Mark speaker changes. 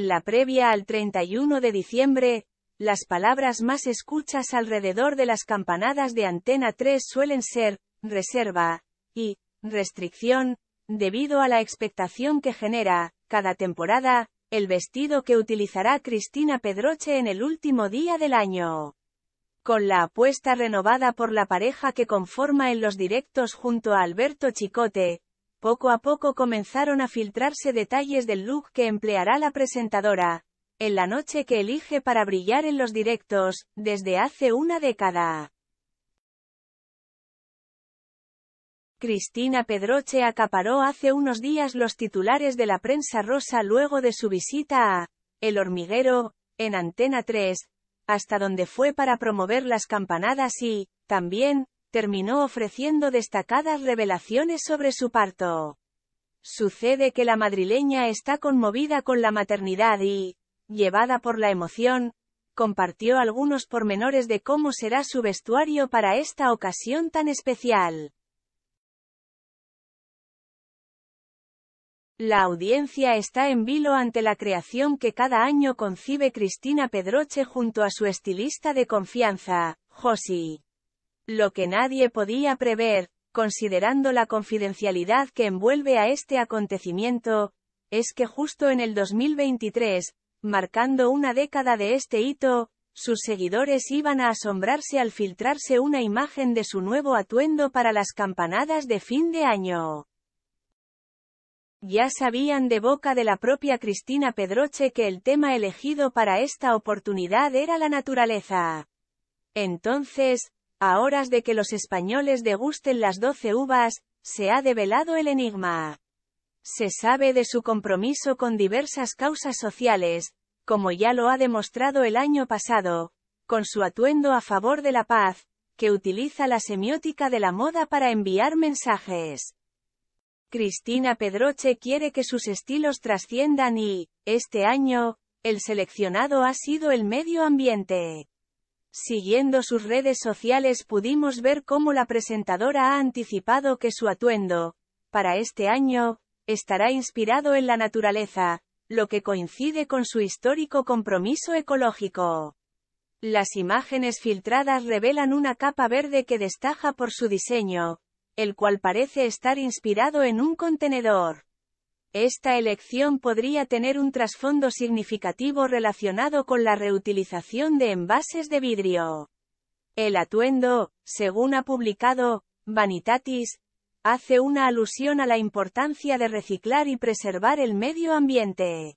Speaker 1: En la previa al 31 de diciembre, las palabras más escuchas alrededor de las campanadas de Antena 3 suelen ser, reserva, y, restricción, debido a la expectación que genera, cada temporada, el vestido que utilizará Cristina Pedroche en el último día del año. Con la apuesta renovada por la pareja que conforma en los directos junto a Alberto Chicote, poco a poco comenzaron a filtrarse detalles del look que empleará la presentadora, en la noche que elige para brillar en los directos, desde hace una década. Cristina Pedroche acaparó hace unos días los titulares de la prensa rosa luego de su visita a El Hormiguero, en Antena 3, hasta donde fue para promover las campanadas y, también, terminó ofreciendo destacadas revelaciones sobre su parto. Sucede que la madrileña está conmovida con la maternidad y, llevada por la emoción, compartió algunos pormenores de cómo será su vestuario para esta ocasión tan especial. La audiencia está en vilo ante la creación que cada año concibe Cristina Pedroche junto a su estilista de confianza, Josi. Lo que nadie podía prever, considerando la confidencialidad que envuelve a este acontecimiento, es que justo en el 2023, marcando una década de este hito, sus seguidores iban a asombrarse al filtrarse una imagen de su nuevo atuendo para las campanadas de fin de año. Ya sabían de boca de la propia Cristina Pedroche que el tema elegido para esta oportunidad era la naturaleza. Entonces, a horas de que los españoles degusten las doce uvas, se ha develado el enigma. Se sabe de su compromiso con diversas causas sociales, como ya lo ha demostrado el año pasado, con su atuendo a favor de la paz, que utiliza la semiótica de la moda para enviar mensajes. Cristina Pedroche quiere que sus estilos trasciendan y, este año, el seleccionado ha sido el medio ambiente. Siguiendo sus redes sociales pudimos ver cómo la presentadora ha anticipado que su atuendo, para este año, estará inspirado en la naturaleza, lo que coincide con su histórico compromiso ecológico. Las imágenes filtradas revelan una capa verde que destaca por su diseño, el cual parece estar inspirado en un contenedor. Esta elección podría tener un trasfondo significativo relacionado con la reutilización de envases de vidrio. El atuendo, según ha publicado, Vanitatis, hace una alusión a la importancia de reciclar y preservar el medio ambiente.